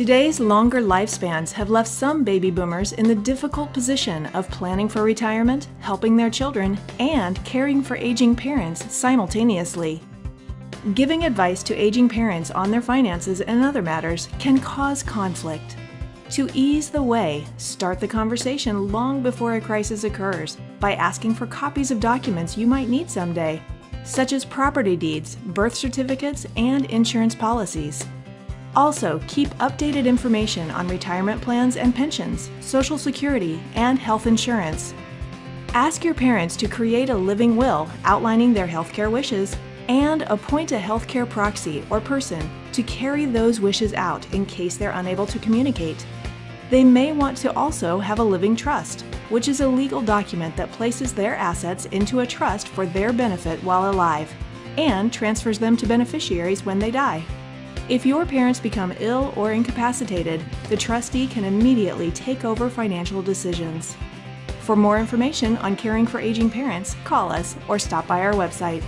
Today's longer lifespans have left some baby boomers in the difficult position of planning for retirement, helping their children, and caring for aging parents simultaneously. Giving advice to aging parents on their finances and other matters can cause conflict. To ease the way, start the conversation long before a crisis occurs by asking for copies of documents you might need someday, such as property deeds, birth certificates, and insurance policies. Also, keep updated information on retirement plans and pensions, Social Security, and health insurance. Ask your parents to create a living will outlining their healthcare wishes and appoint a healthcare proxy or person to carry those wishes out in case they're unable to communicate. They may want to also have a living trust, which is a legal document that places their assets into a trust for their benefit while alive and transfers them to beneficiaries when they die. If your parents become ill or incapacitated, the trustee can immediately take over financial decisions. For more information on caring for aging parents, call us or stop by our website